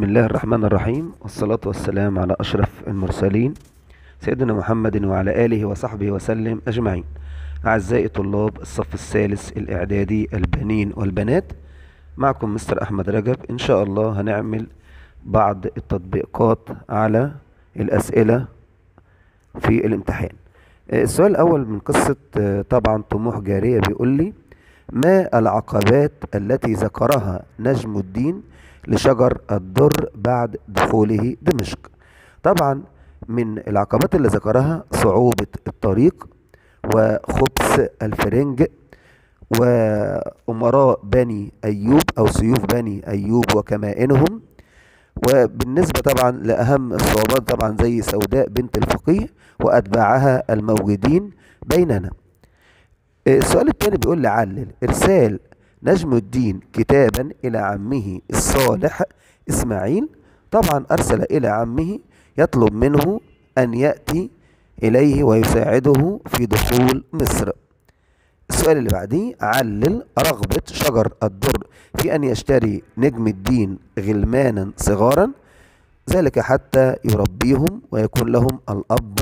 بسم الله الرحمن الرحيم والصلاة والسلام على أشرف المرسلين سيدنا محمد وعلى آله وصحبه وسلم أجمعين أعزائي طلاب الصف الثالث الإعدادي البنين والبنات معكم مستر أحمد رجب إن شاء الله هنعمل بعض التطبيقات على الأسئلة في الامتحان السؤال الأول من قصة طبعا طموح جارية بيقول لي ما العقبات التي ذكرها نجم الدين لشجر الدر بعد دخوله دمشق؟ طبعا من العقبات اللي ذكرها صعوبة الطريق وخبث الفرنج وأمراء بني أيوب أو سيوف بني أيوب وكمائنهم. وبالنسبة طبعا لأهم الصعوبات طبعا زي سوداء بنت الفقيه وأتباعها الموجودين بيننا. السؤال الثاني بيقول لي علل إرسال نجم الدين كتابا إلى عمه الصالح إسماعيل. طبعا أرسل إلى عمه يطلب منه أن يأتي إليه ويساعده في دخول مصر. السؤال اللي بعديه علل رغبة شجر الدر في أن يشتري نجم الدين غلمانا صغارا ذلك حتى يربيهم ويكون لهم الأب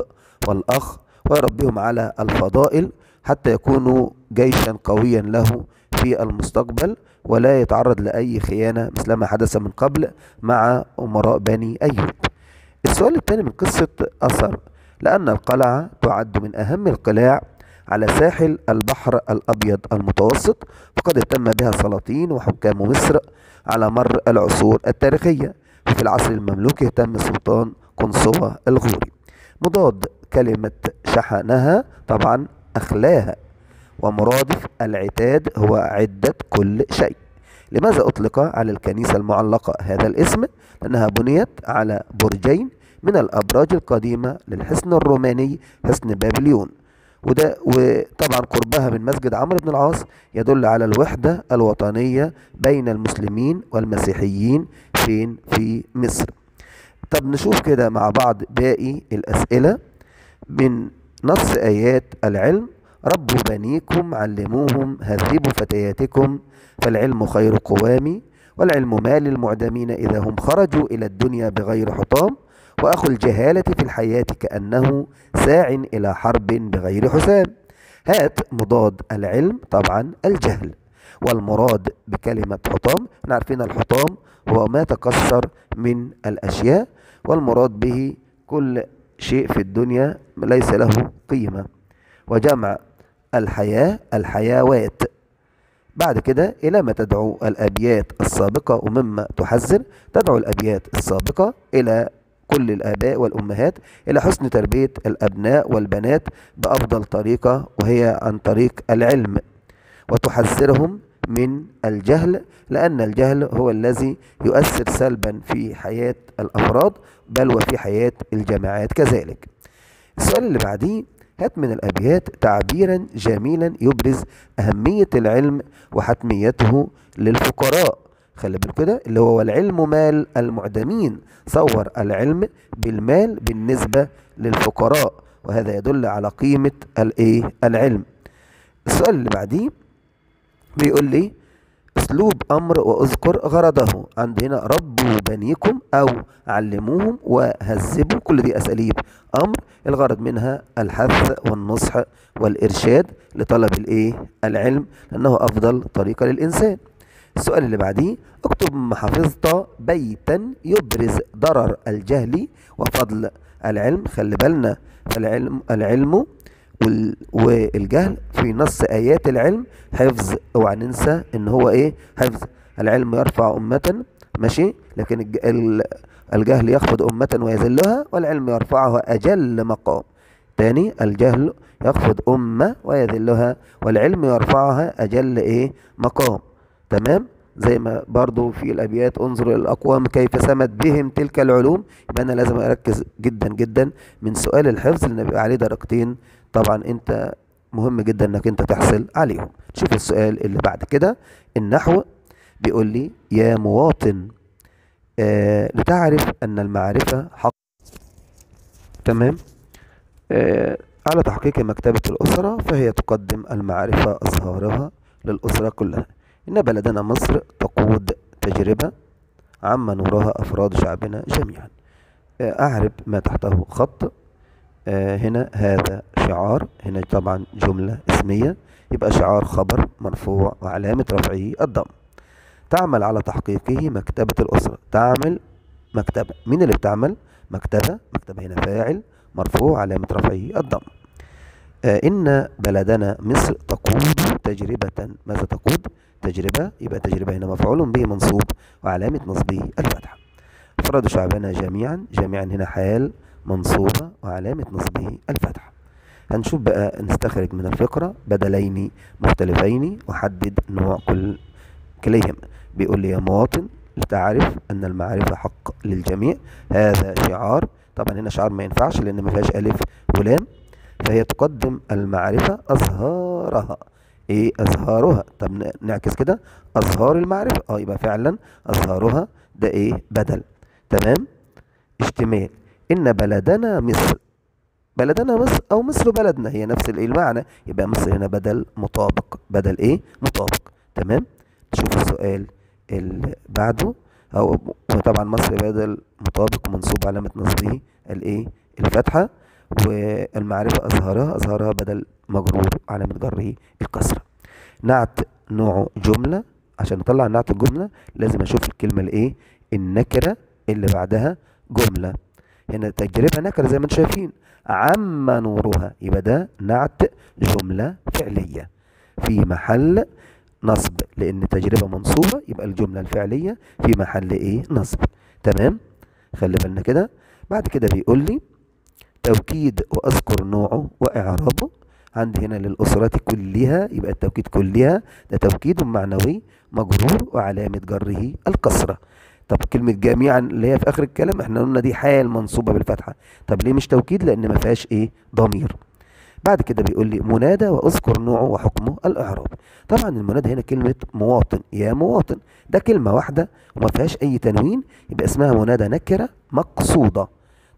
والأخ ويربيهم على الفضائل حتى يكونوا جيشا قويا له في المستقبل ولا يتعرض لأي خيانة مثل ما حدث من قبل مع أمراء بني أيوب. السؤال الثاني من قصة أثر لأن القلعة تعد من أهم القلاع على ساحل البحر الأبيض المتوسط فقد اهتم بها سلاطين وحكام مصر على مر العصور التاريخية. وفي العصر المملوكي اهتم سلطان قنصوة الغوري. مضاد كلمة شحنها طبعا أخلاها ومرادف العتاد هو عدة كل شيء. لماذا أطلق على الكنيسة المعلقة هذا الاسم؟ لأنها بنيت على برجين من الأبراج القديمة للحصن الروماني حصن بابليون. وده وطبعا قربها من مسجد عمرو بن العاص يدل على الوحدة الوطنية بين المسلمين والمسيحيين فين؟ في مصر. طب نشوف كده مع بعض باقي الأسئلة. من نص آيات العلم. ربوا بنيكم علموهم هذبوا فتياتكم فالعلم خير قوام والعلم مال المعدمين إذا هم خرجوا إلى الدنيا بغير حطام. وأخو الجهالة في الحياة كأنه ساع إلى حرب بغير حسام. هات مضاد العلم طبعا الجهل والمراد بكلمة حطام. إحنا عارفين الحطام هو ما تكسر من الأشياء والمراد به كل شيء في الدنيا ليس له قيمة. وجمع الحياة الحيوات. بعد كده إلى ما تدعو الأبيات السابقة ومما تحذر تدعو الأبيات السابقة إلى كل الآباء والأمهات إلى حسن تربية الأبناء والبنات بأفضل طريقة وهي عن طريق العلم. وتحذرهم من الجهل لأن الجهل هو الذي يؤثر سلبا في حياة الأفراد بل وفي حياة الجماعات كذلك. السؤال اللي بعديه هات من الأبيات تعبيرا جميلا يبرز أهمية العلم وحتميته للفقراء. خلي بالك كده اللي هو والعلم مال المعدمين. صور العلم بالمال بالنسبة للفقراء وهذا يدل على قيمة الإيه؟ العلم. السؤال اللي بعديه بيقول لي أسلوب أمر وأذكر غرضه. عندنا ربوا بنيكم أو علموهم وهذبوا كل دي أساليب. أمر الغرض منها الحث والنصح والإرشاد لطلب الإيه؟ العلم لأنه أفضل طريقة للإنسان. السؤال اللي بعديه اكتب ما حفظت بيتا يبرز ضرر الجهل وفضل العلم. خلي بالنا العلم العلم والجهل في نص آيات العلم حفظ اوعى ننسى إن هو إيه؟ حفظ. العلم يرفع أمة ماشي؟ لكن الج- ال- الجهل يخفض أمة ويذلها والعلم يرفعها أجل مقام. تاني الجهل يخفض أمة ويذلها والعلم يرفعها أجل إيه؟ مقام. تمام؟ زي ما برضو في الأبيات انظر الأقوام كيف سمت بهم تلك العلوم. يبقى أنا لازم أركز جدا جدا من سؤال الحفظ اللي بيبقى عليه درجتين. طبعا أنت مهم جدا إنك أنت تحصل عليهم. شوف السؤال اللي بعد كده. النحو بيقول لي يا مواطن آه لتعرف أن المعرفة حق. تمام؟ آه على تحقيق مكتبة الأسرة فهي تقدم المعرفة أظهارها للأسرة كلها. إن بلدنا مصر تقود تجربة عم نورها أفراد شعبنا جميعا. آه، أعرب ما تحته خط. هنا هذا شعار هنا طبعا جملة اسمية يبقى شعار خبر مرفوع وعلامة رفعه الضم. تعمل على تحقيقه مكتبة الأسرة. تعمل مكتبة. مين اللي بتعمل؟ مكتبة. مكتبة هنا فاعل مرفوع علامة رفعه الضم. آه إن بلدنا مصر تقود تجربة. ماذا تقود؟ تجربة. يبقى تجربة هنا مفعول به منصوب وعلامة نصبه الفتحة. فرد شعبنا جميعا جميعا هنا حال منصوبة وعلامة نصبه الفتحة. هنشوف بقى نستخرج من الفقرة بدلين مختلفين وحدد نوع كل كليهما بيقول لي يا مواطن لتعرف أن المعرفة حق للجميع. هذا شعار. طبعا هنا شعار ما ينفعش لأن ما فيهاش ألف ولام. فهي تقدم المعرفة أزهارها إيه أزهارها طب نعكس كده. أزهار المعرفة. أه يبقى فعلا أزهارها ده إيه؟ بدل. تمام؟ اشتمال إن بلدنا مصر بلدنا مصر أو مصر بلدنا هي نفس المعنى؟ يبقى مصر هنا بدل مطابق. بدل إيه؟ مطابق. تمام؟ شوف السؤال اللي بعده. أو طبعا مصر بدل مطابق منصوب علامة نصبه الإيه؟ الفتحة والمعرفة أظهرها أظهرها بدل مجرور علامة جره الكسرة. نعت نوع جملة. عشان نطلع نعت الجملة لازم أشوف الكلمة الإيه؟ النكرة اللي بعدها جملة. هنا تجربة نكرة زي ما أنتم شايفين. عم نورها يبقى ده نعت جملة فعلية. في محل نصب لأن تجربة منصوبة يبقى الجملة الفعلية في محل إيه؟ نصب. تمام؟ خلي بالنا كده. بعد كده بيقول لي توكيد وأذكر نوعه وإعرابه. عندي هنا للأسرة كلها يبقى التوكيد كلها ده توكيد معنوي مجرور وعلامة جره الكسرة. طب كلمة جميعا اللي هي في آخر الكلام إحنا قلنا دي حال منصوبة بالفتحة. طب ليه مش توكيد؟ لأن ما فيهاش إيه؟ ضمير. بعد كده بيقول لي منادى واذكر نوعه وحكمه الإعراب. طبعا المنادى هنا كلمة مواطن. يا مواطن ده كلمة واحدة وما فيهاش أي تنوين يبقى اسمها منادى نكرة مقصودة.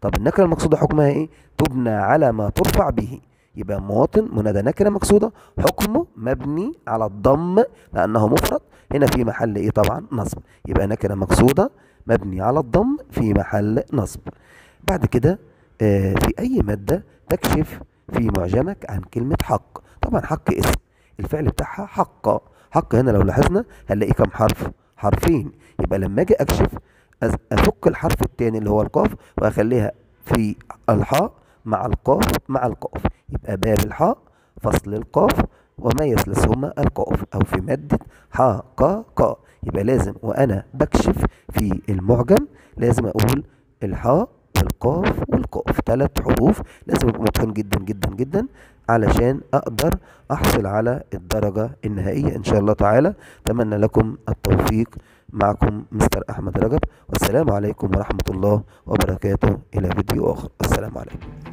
طب النكرة المقصودة حكمها إيه؟ تبنى على ما ترفع به. يبقى مواطن منادى نكرة مقصودة حكمه مبني على الضم لأنه مفرد. هنا في محل إيه طبعا؟ نصب. يبقى نكرة مقصودة مبني على الضم في محل نصب. بعد كده آه في أي مادة تكشف في معجمك عن كلمة حق؟ طبعا حق اسم. الفعل بتاعها حق. حق هنا لو لاحظنا هنلاقي كم حرف؟ حرفين. يبقى لما أجي أكشف أفك الحرف الثاني اللي هو القاف وأخليها في الحاء مع القاف مع القاف. يبقى باب الحاء فصل القاف وما يثلثهما القاف. أو في مادة حا قا قا. يبقى لازم وأنا بكشف في المعجم لازم أقول الحاء والقاف والقاف. ثلاث حروف لازم يبقوا متقن جدا جدا جدا علشان أقدر أحصل على الدرجة النهائية إن شاء الله تعالى. أتمنى لكم التوفيق. معكم مستر أحمد رجب. والسلام عليكم ورحمة الله وبركاته. إلى فيديو آخر. السلام عليكم.